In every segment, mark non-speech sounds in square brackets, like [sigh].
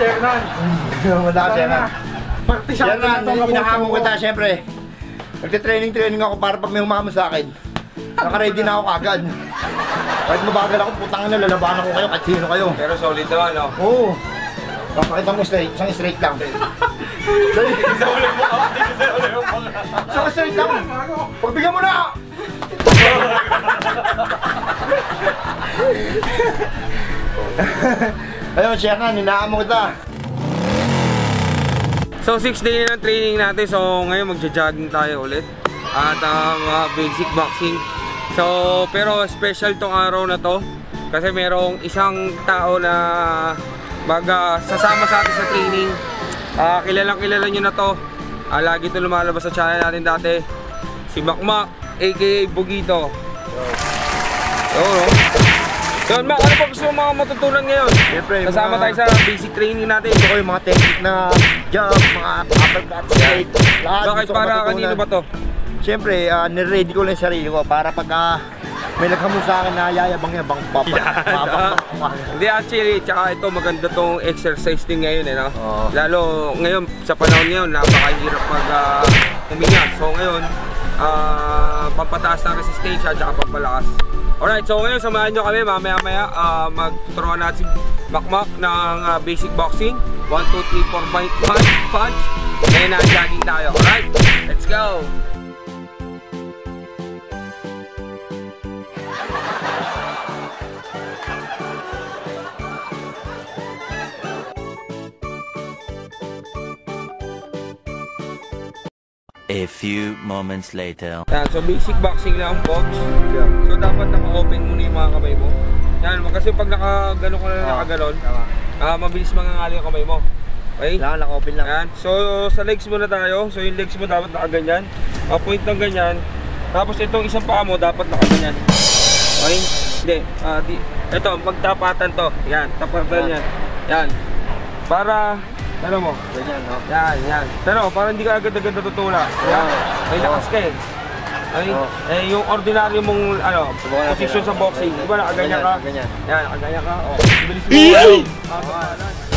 Shernan. [laughs] Wala ka, Shernan. Partisyan Yan na, inahamon kita, syempre. Nagte-training-training ako para pag may humamo sa akin. Naka-ready na ako kagad. Kahit mabagal ako, putang na, lalabanan ko kayo kahit sino kayo. Pero solid naman, no? Oo. Papakita mo straight, isang straight lang. Dali. [laughs] Isang straight lang. Pagbigyan mo na! [laughs] Ayun, nga, ninaamo kita. So 6 day na ng training natin. So ngayon magja-jogging tayo ulit. At uh, basic boxing. So pero special tong araw na to kasi merong isang tao na mag uh, sa atin sa training. Uh, kilalang kilala nyo na to. Uh, lagi ito lumalabas sa channel natin dati. Si Makmak aka Bugito. So, no? Yun, Mak, ano pa gusto mo mga matutunan ngayon? Siyempre, Kasama mga- tayo sa basic training natin. Ko yung mga technique na jump, mga uppercut, straight, lahat. Bakit para matutunan. kanino ba to? Siyempre, uh, niready ko lang yung sarili ko para pag ah, may naghamon sa akin na yayabang-yabang papak. Ah, Hindi actually, tsaka ito maganda tong exercise din ngayon eh, no? Oo. Lalo ngayon, sa panahon ngayon, napakahirap mag uh, huminga. So ngayon, ah pampataas ng resistensya at pampalakas. Alright, so ngayon samahan nyo kami mamaya-maya uh, magtuturuan natin Makmak ng ah, basic boxing. 1, 2, 3, 4, 5, punch, punch. Ngayon na jogging tayo. Alright, let's go! A few moments later. Yan, so basic boxing lang, box. So dapat naka-open muna yung mga kamay mo. Yan, kasi pag nakagano ka na nakaganon, ah mabilis mangangali yung kamay mo. Okay? Kailangan naka-open lang. Yan. So sa legs muna tayo. So yung legs mo dapat nakaganyan. Pa-point ng ganyan. Tapos itong isang paa mo dapat nakaganyan. Okay? Hindi. Ah, di, ito, magtapatan to. Yan, tapatan yan. Yan. Para, ano mo? Ganyan, no? Yan, yan. Pero parang hindi ka agad-agad natutula. Yan. May lakas ka eh. Ay, eh, yung ordinaryo mong ano, Subukan position sa boxing, di ba nakaganyan ka? Ganyan. Yan, nakaganyan ka. Oh, bilis mo. Ah,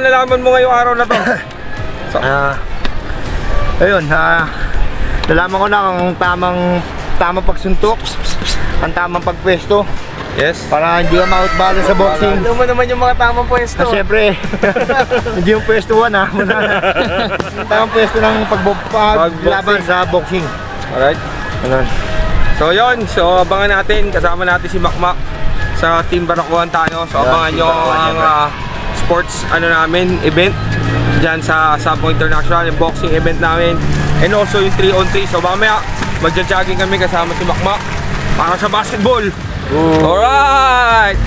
nalaman mo ngayong araw na to? [laughs] Ah, ayun, ah, nalaman ko na ang tamang tamang pagsuntok, ang tamang pagpwesto yes. para hindi ka ma-out balance sa boxing. Alam mo naman yung mga tamang pwesto. Ah, syempre, [laughs] hindi yung pwesto 1 ha. Yung tamang pwesto ng paglaban sa boxing. Alright. Ganun. So yun, so abangan natin, kasama natin si Makmak sa Team Barakuan tayo. So Yeah, abangan Team nyo ang syempre. Sports ano namin, event dyan sa Sabong International, yung boxing event namin. And also yung 3 on 3. So mamaya, magja-jogging kami kasama si Makmak para sa basketball. Alright!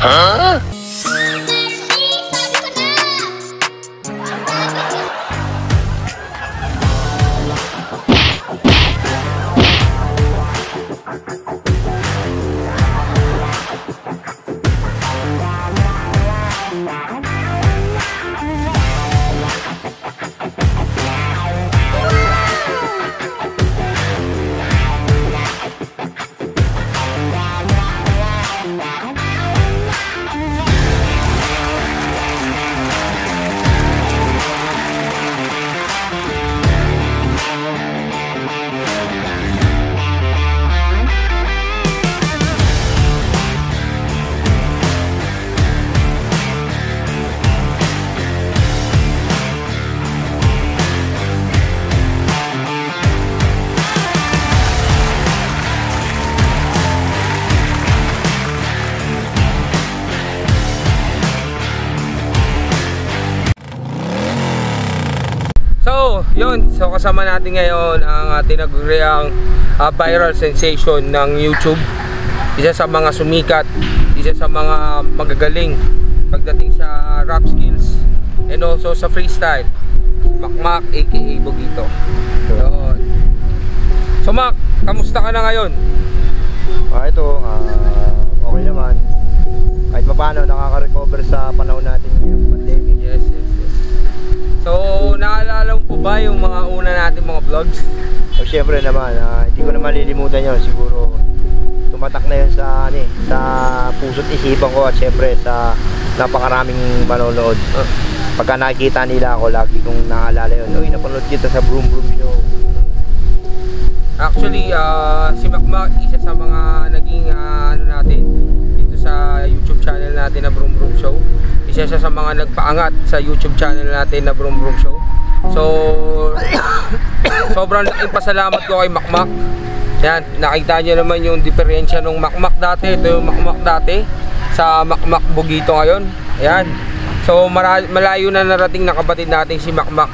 So, yun. So, kasama natin ngayon ang uh, tinaguriang ah, viral sensation ng YouTube. Isa sa mga sumikat, isa sa mga magagaling pagdating sa rap skills and also sa freestyle. Makmak aka Bogito. Yun. So, Mak, kamusta ka na ngayon? Ah, ito, vlogs? So, syempre naman, ah, hindi ko na malilimutan yun. Siguro, tumatak na yun sa, ano, eh, sa puso't isipan ko at syempre sa napakaraming manonood. Pagka nakikita nila ako, lagi kong naalala yun. Uy, napanood kita sa Broom Broom Show. Actually, ah, si Makmak, isa sa mga naging ah, ano natin dito sa YouTube channel natin na Brum Brum Show. Isa siya sa mga nagpaangat sa YouTube channel natin na Brum Brum Show. So, [coughs] sobrang laking pasalamat ko kay Makmak. Yan, nakita niyo naman yung diferensya ng Makmak dati. Ito yung Makmak dati sa Makmak Bugito ngayon. Ayan. So, malayo na narating na kapatid natin si Makmak.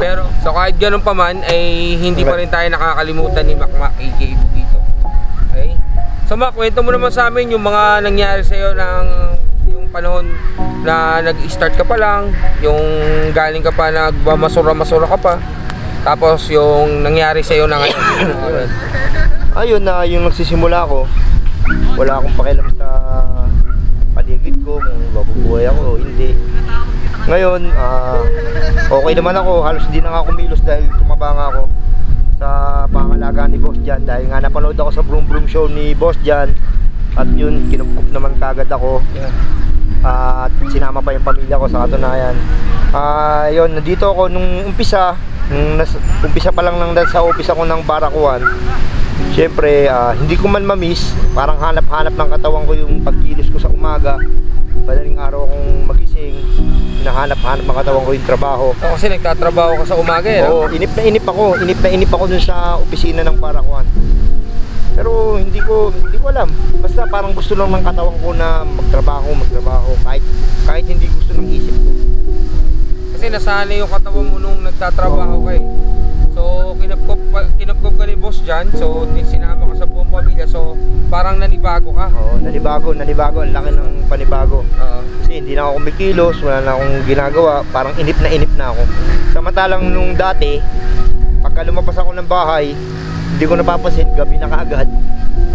Pero, so kahit ganun pa man, ay hindi pa rin tayo nakakalimutan ni Makmak aka Bugito. Okay? So Mak, kwento mo naman sa amin yung mga nangyari sa'yo ng panahon na nag-start ka pa lang, yung galing ka pa, nagmamasura-masura ka pa, tapos yung nangyari sa'yo na ngayon. [coughs] Ayun. Na, yung nagsisimula ako, wala akong pakialam sa paligid ko, kung mabubuhay ako o hindi. Ngayon, ah, okay naman ako, halos hindi na nga kumilos dahil tumaba nga ako sa pangalaga ni Boss Jan dahil nga napanood ako sa Broom Broom Show ni Boss Jan at yun, kinupkup naman kagad ako Yeah. At sinama pa yung pamilya ko sa katunayan. Ah, yun, nandito ako nung umpisa, nung nas, umpisa pa lang nang sa office ako ng Barakuan. Siyempre, ah, hindi ko man mamiss, parang hanap-hanap ng katawan ko yung pagkilos ko sa umaga. Madaling araw akong magising, hinahanap-hanap ng katawan ko yung trabaho. O, kasi nagtatrabaho ka sa umaga eh. no? Oo, inip na inip ako, inip na inip ako dun sa opisina ng Barakuan. Pero hindi ko hindi ko alam. Basta parang gusto lang ng katawan ko na magtrabaho, magtrabaho kahit kahit hindi gusto ng isip ko. Kasi nasanay yung katawan mo nung nagtatrabaho ka eh. So, kinupkop, kinupkop ka ni boss dyan. So, sinama ka sa buong pamilya. So, parang nanibago ka. Oo, nanibago, nanibago, ang laki ng panibago. Oo. Kasi hindi na ako kumikilos, wala na akong ginagawa, parang inip na inip na ako. Samantalang nung dati, pagka lumabas ako ng bahay, hindi ko napapansin, gabi na kaagad.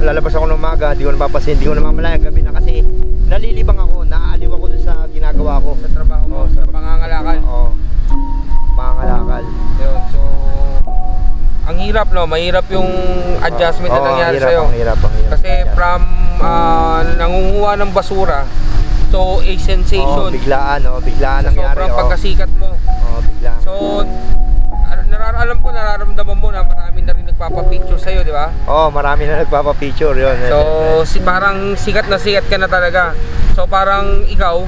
Lalabas ako ng umaga, hindi ko napapansin, hindi ko namamalayan, gabi na kasi nalilibang ako, naaaliw ako sa ginagawa ko. sa trabaho mo, Oo, sa pangangalakal. Oo, pangalakal. Yun, so ang hirap no, mahirap yung adjustment na Oo, nangyari ang hirap. Kasi from ah, nangunguha ng basura to a sensation. biglaan, oh, biglaan sa nangyari. sobrang oh. pagkasikat mo. Oo, biglaan. So, narar alam ko, nararamdaman mo na marami na rin nagpapapicture sa'yo, di ba? Oo, marami na nagpapa-picture yun. So, si parang sikat na sikat ka na talaga. So, parang ikaw,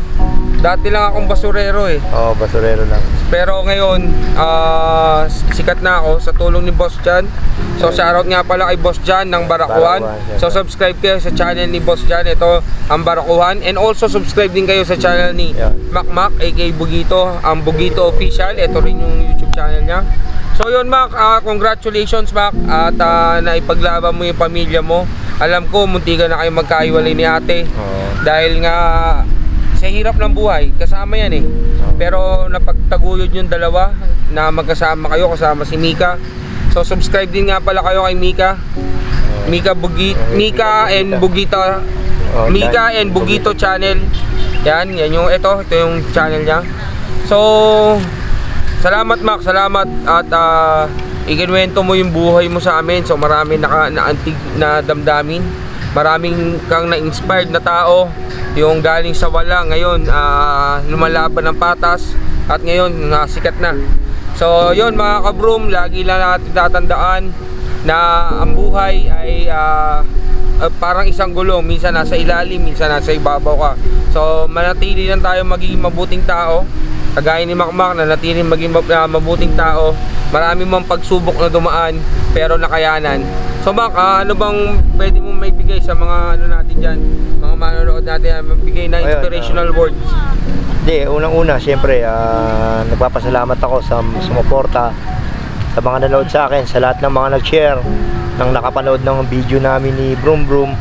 dati lang akong basurero eh. Oo, basurero lang. Pero ngayon, ah, sikat na ako sa tulong ni Boss Jan. So, shoutout nga pala kay Boss Jan ng Barakuan. Barakuan, So, subscribe kayo sa channel ni Boss Jan. Ito, ang Barakuan. And also, subscribe din kayo sa channel ni Yeah. Mac, aka Bugito, ang Bugito Official. Ito rin yung YouTube channel niya. So, yun Mac, ah, congratulations Mac. At ah, naipaglaban mo yung pamilya mo. Alam ko, munti ka na kayo magkaiwalay ni ate. Oo. Dahil nga sa hirap ng buhay, kasama yan eh. Pero napagtaguyod yung dalawa na magkasama kayo kasama si Mika. So subscribe din nga pala kayo kay Mika. Mika Bugi Mika and Bugita Oh, Mika and Bugito channel. Yan, yan yung ito, ito yung channel niya. So salamat Mac, salamat at uh, ikinwento mo yung buhay mo sa amin. So marami naka naantig na damdamin. Maraming kang na-inspired na tao yung galing sa wala ngayon ah, lumalaban ng patas at ngayon nasikat na. So yun mga kabroom, lagi lang natin tatandaan na ang buhay ay ah, ah, parang isang gulong, minsan nasa ilalim, minsan nasa ibabaw ka. So manatili lang tayo magiging mabuting tao. Kagaya ni Makmak na natili maging mab- ah, mabuting tao. Marami mang pagsubok na dumaan pero nakayanan. So Mak, ah, ano bang pwede mong maibigay sa mga ano natin diyan, mga manonood natin, ah, magbigay na Ayun, inspirational words. Hindi, unang-una, siyempre, ah, nagpapasalamat ako sa sumuporta, sa mga nanood sa akin, sa lahat ng mga nag-share, ng nakapanood ng video namin ni Broom Broom,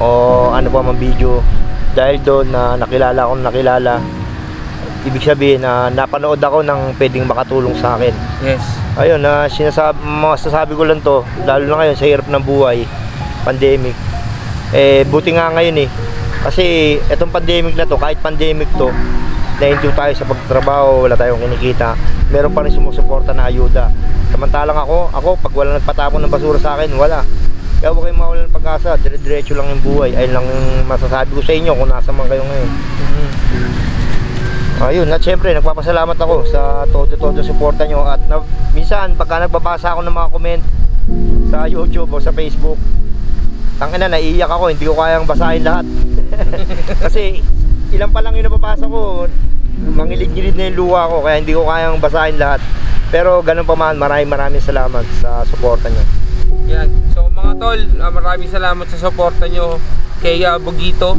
o ano pa mang video, dahil doon na nakilala akong nakilala, ibig sabihin na napanood ako ng pwedeng makatulong sa akin. Yes. Ayun, na sinasabi, masasabi ko lang to, lalo na ngayon sa hirap ng buhay, pandemic. Eh, buti nga ngayon eh. Kasi itong pandemic na to, kahit pandemic to, na-enjoy tayo sa pagtrabaho, wala tayong kinikita, meron pa rin sumusuporta na ayuda. Samantalang ako, ako pag wala nagpatapon ng basura sa akin, wala. Kaya huwag kayong mawalan ng pag-asa, dire-diretso lang yung buhay. Ayun lang yung masasabi ko sa inyo kung nasa man kayo ngayon. Ayun, at syempre nagpapasalamat ako sa todo-todo suporta nyo. At na, minsan pagka nagbabasa ako ng mga comment sa YouTube o sa Facebook tangina naiiyak ako, hindi ko kayang basahin lahat. [laughs] Kasi ilan pa lang yung nababasa ko. Mangilid-ngilid na yung luha ko kaya hindi ko kayang basahin lahat. Pero ganun pa man, maraming maraming salamat sa suporta nyo. Yan. So mga tol, ah, maraming salamat sa suporta nyo kay ah, Bugito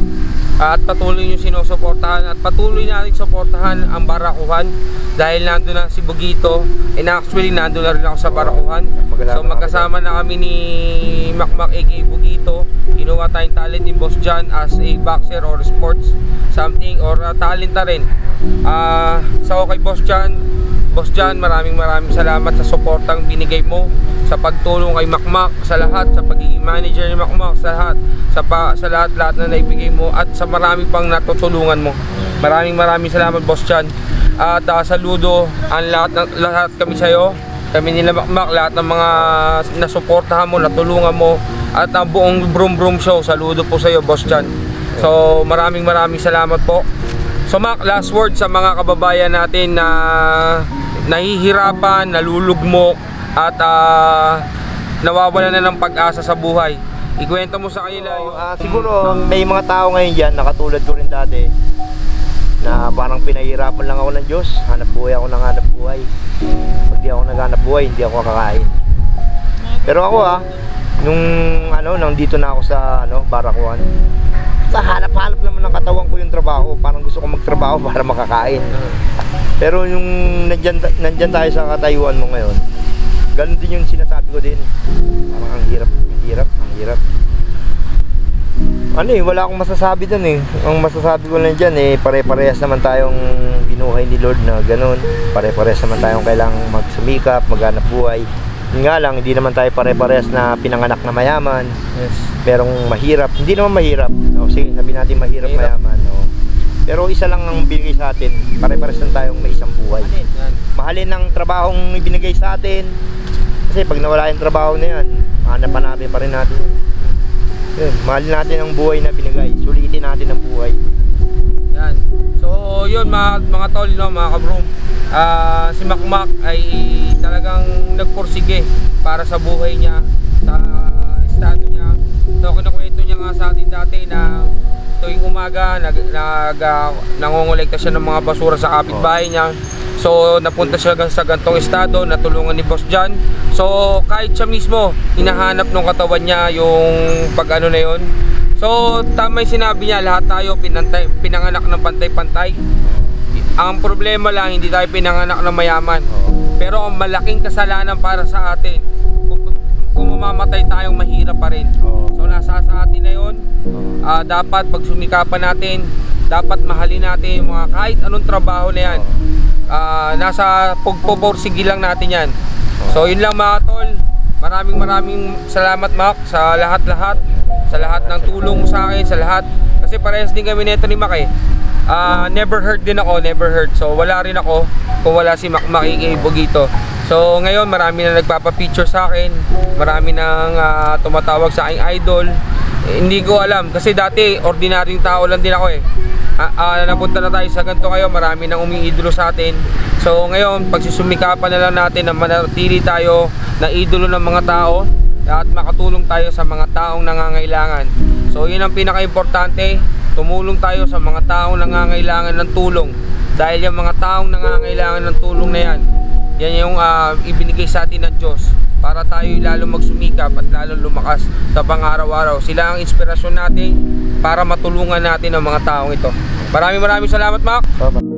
at patuloy nyo sinusuportahan at patuloy natin suportahan ang Barakuhan. Dahil nandun na si Bugito and actually nandun na rin ako sa Barakuhan. So magkasama na kami ni Makmak aka Bugito. Kinuha tayong talent ni Boss John as a boxer or sports something or uh, talent na rin. Ah, so kay Boss John Boss John, maraming maraming salamat sa suportang binigay mo sa pagtulong kay Makmak sa lahat sa pagiging manager ni Makmak sa lahat sa pa, sa lahat-lahat na naibigay mo at sa marami pang natutulungan mo. Maraming maraming salamat Boss John. At ah, saludo ang lahat ng lahat kami sa iyo. Kami nila Makmak, lahat ng mga nasuportahan mo, natulungan mo at ang buong Brum Brum Show. Saludo po sa iyo Boss John. So maraming maraming salamat po. So Mac, last word sa mga kababayan natin na nahihirapan, nalulugmok at ah, nawawala na ng pag-asa sa buhay. Ikwento mo sa kanila yung Ah, siguro may mga tao ngayon dyan, nakatulad ko rin dati, na parang pinahirapan lang ako ng Diyos. Hanap buhay ako ng hanap buhay. Pag di ako naghanap buhay, hindi ako kakain. Pero ako ah, nung ano, nang dito na ako sa ano, Barakuan, sa hanap-hanap naman ng katawan ko yung trabaho. Parang gusto ko magtrabaho para makakain. Pero yung nandyan, nandyan tayo sa katayuan mo ngayon, ganun din yung sinasabi ko din. Parang ang hirap, ang hirap, ang hirap. Ano eh, wala akong masasabi dun eh. Ang masasabi ko lang dyan eh, pare-parehas naman tayong binuhay ni Lord na ganun. Pare-parehas naman tayong kailangang magsumikap, maghanap buhay. Yun nga lang, hindi naman tayo pare-parehas na pinanganak na mayaman. yes. Merong mahirap. Hindi naman mahirap. Sige, sabi natin mahirap, Mahirap. mayaman. O. Pero isa lang ang binigay sa atin. Pare-parehas lang tayong may isang buhay. Yan. Mahalin ang trabahong ibinigay sa atin. Kasi pag nawala yung trabaho na yan, hanap-hanapin pa rin natin yun. Mahalin natin ang buhay na binigay. Sulitin natin ang buhay. Yan. yun mga, mga tol, no, mga kabroom. Ah, si Makmak ay talagang nagpursige para sa buhay niya, sa estado niya. So kinukwento niya nga sa atin dati na tuwing umaga nag, nag ah, nangongolekta siya ng mga basura sa kapitbahay niya. So napunta siya sa gantong estado, natulungan ni Boss John. So kahit siya mismo hinahanap ng katawan niya yung pag ano na yon. So tama yung sinabi niya, lahat tayo pinantay, pinanganak ng pantay-pantay. Ang problema lang hindi tayo pinanganak ng mayaman. Pero ang malaking kasalanan para sa atin kung, kung mamamatay tayong mahirap pa rin. So nasa sa atin na yon. Ah, dapat pag sumikapan natin, dapat mahalin natin yung mga kahit anong trabaho na yan. Ah, nasa pagpupursige lang natin yan. So yun lang mga tol. Maraming maraming salamat Mac sa lahat-lahat. Sa lahat ng tulong mo sa akin, sa lahat. Kasi parehas din kami nito ni Mac eh. Ah, never hurt din ako, never hurt. So wala rin ako kung wala si Mac Makikibugito. So ngayon marami na nagpapa-picture sa akin. Marami nang ah, tumatawag sa aking idol. Eh, hindi ko alam kasi dati ordinaryong tao lang din ako eh. Ah, ah, napunta na tayo sa ganito ngayon, marami nang umiidolo sa atin. So ngayon, pagsusumikapan na lang natin na manatili tayo na idolo ng mga tao at makatulong tayo sa mga taong nangangailangan. So yun ang pinaka-importante, tumulong tayo sa mga taong nangangailangan ng tulong. Dahil yung mga taong nangangailangan ng tulong na yan, yan yung ah, ibinigay sa atin ng Diyos para tayo lalo magsumikap at lalo lumakas sa pang-araw-araw. Sila ang inspirasyon natin para matulungan natin ang mga taong ito. Maraming maraming salamat, Mac. Salamat.